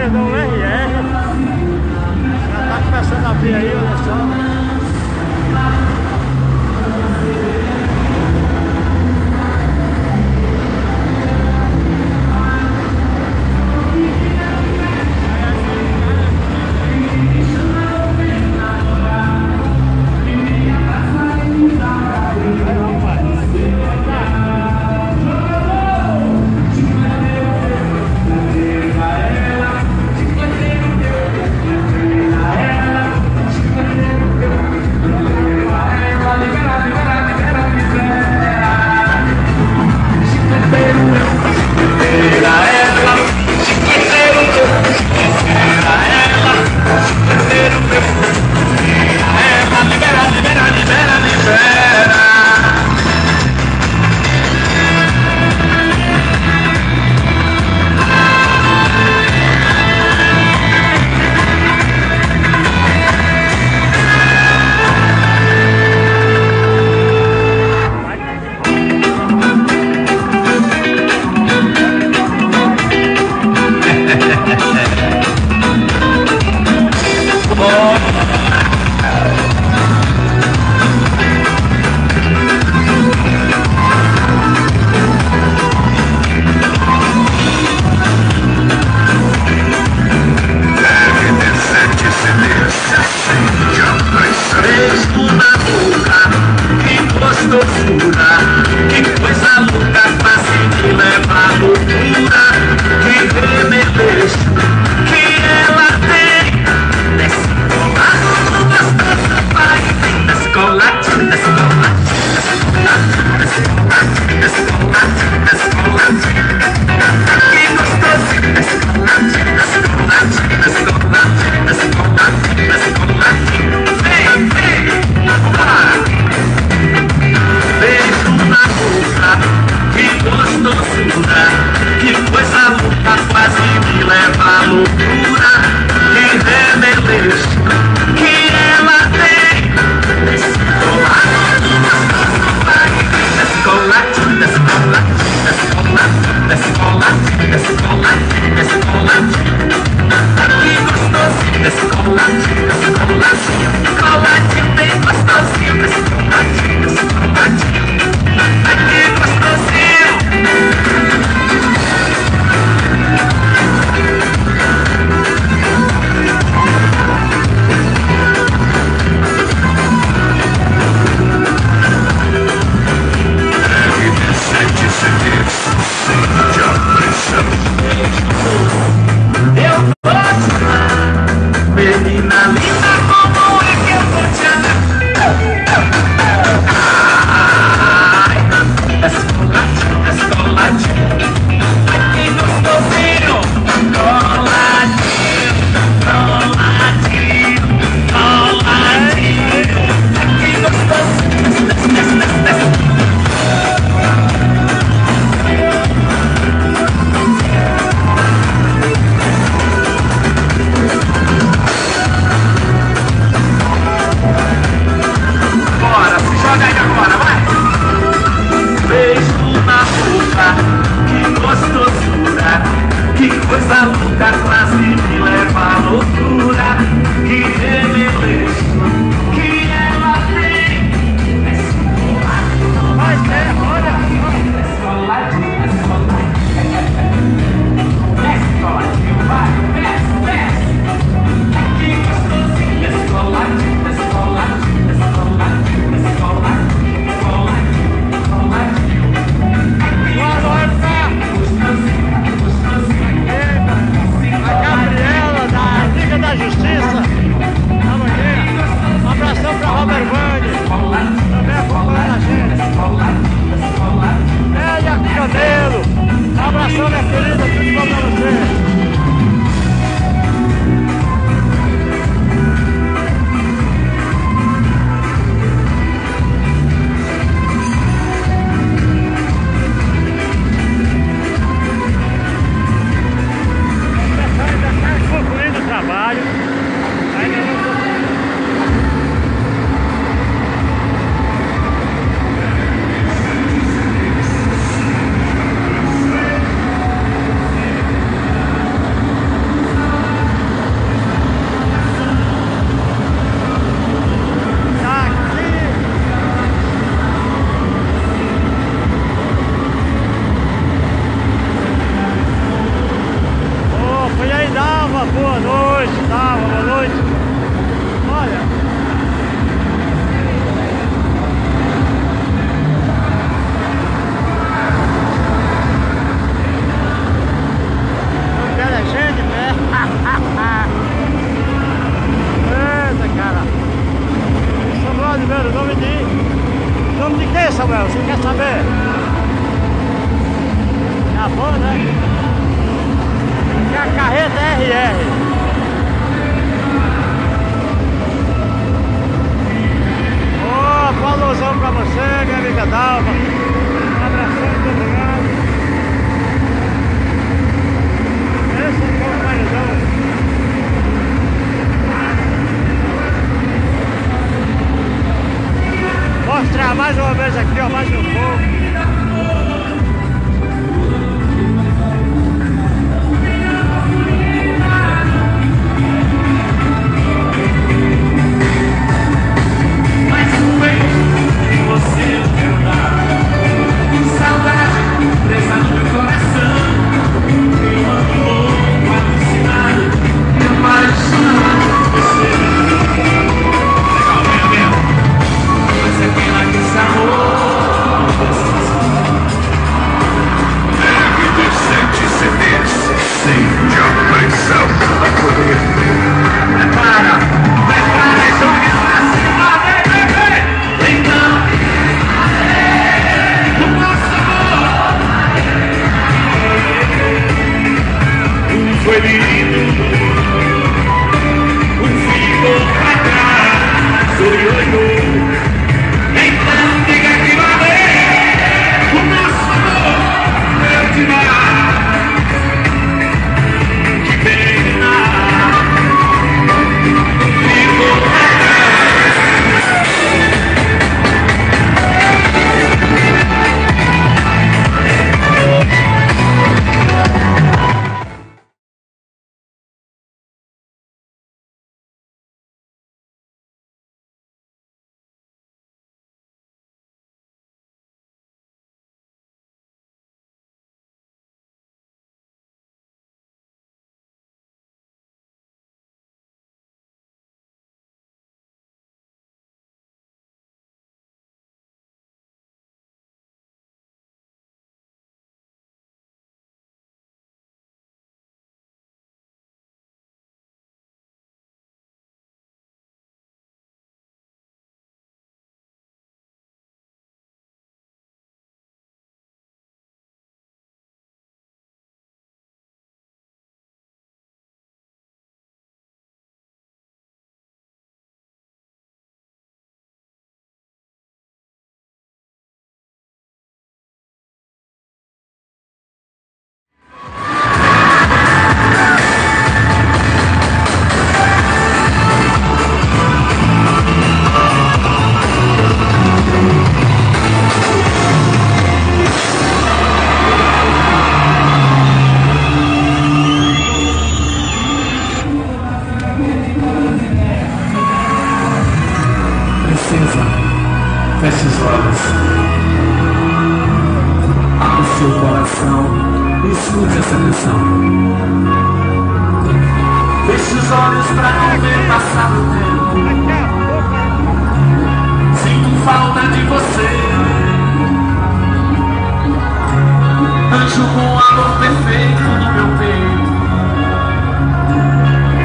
paredão RR. Já tá começando a abrir aí, coração, né. fue vivir un frío acá, soy yo, yo,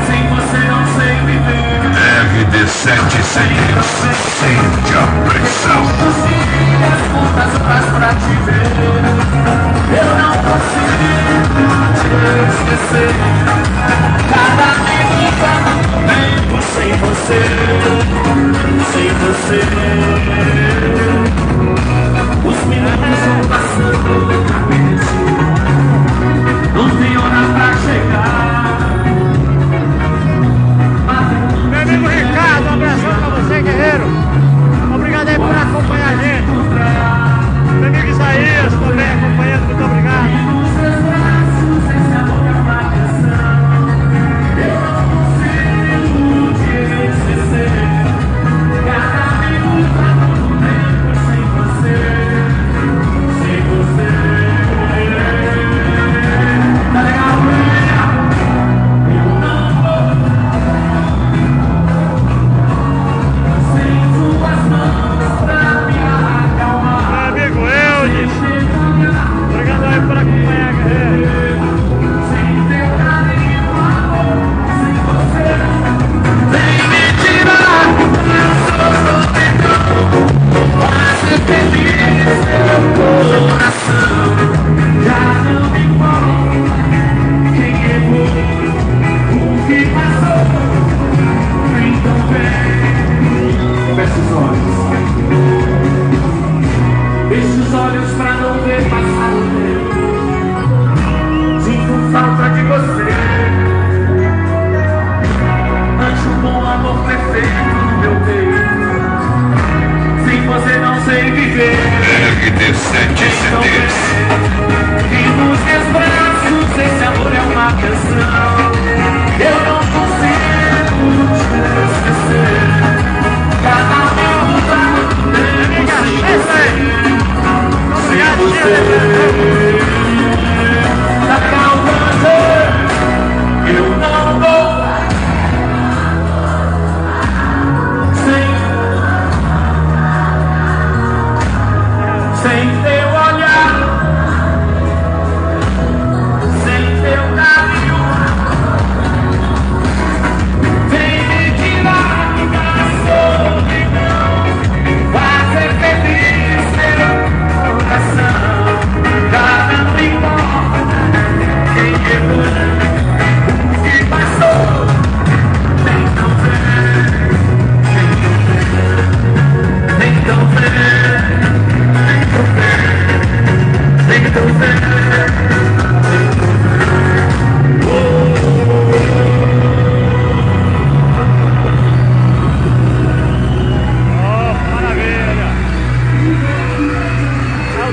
Sem você não sei viver. Sente a pressão. Atrás pra te ver. Eu não consigo te esquecer. Cada minuto, tempo sem você. Sem você. Os minutos vão passando.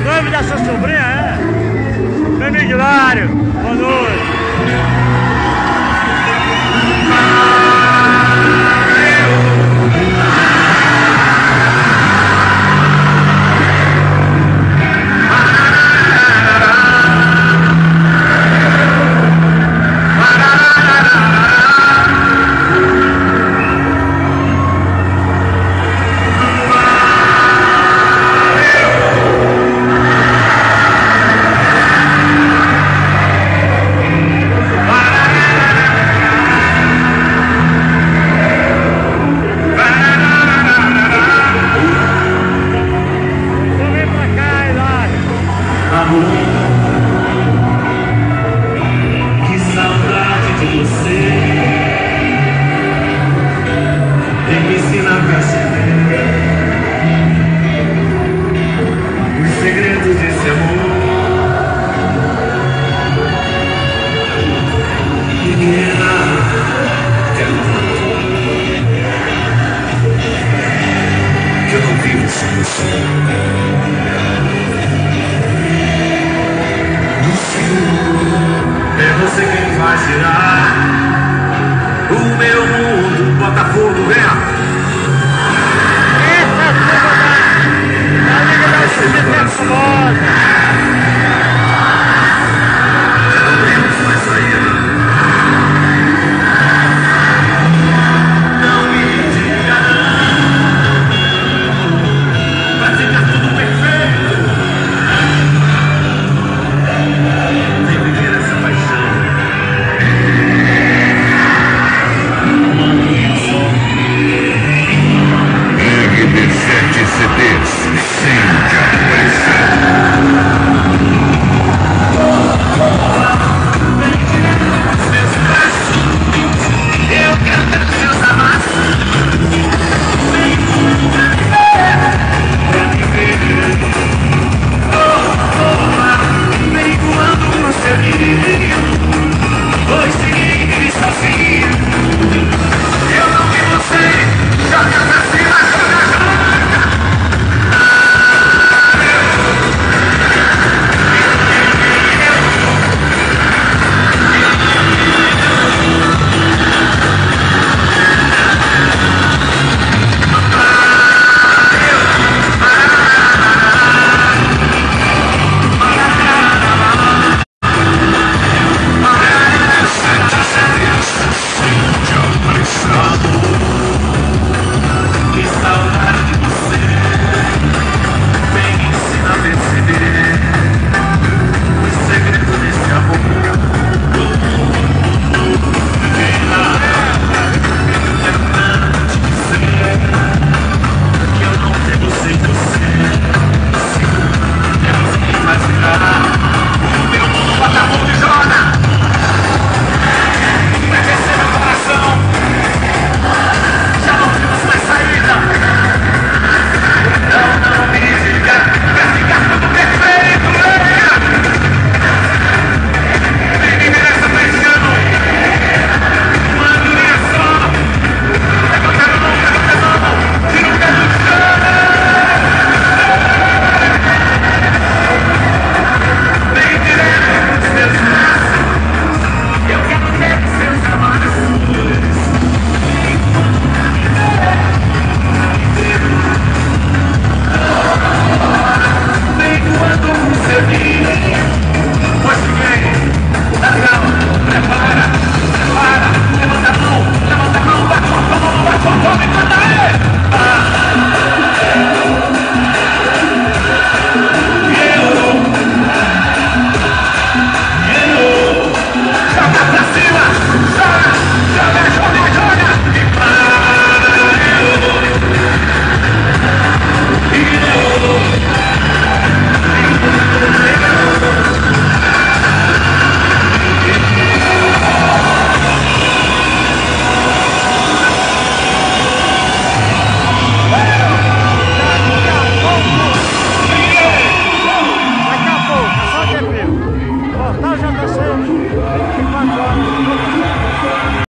nome da sua sobrinha é? Femilário, boa noite. Yeah. you.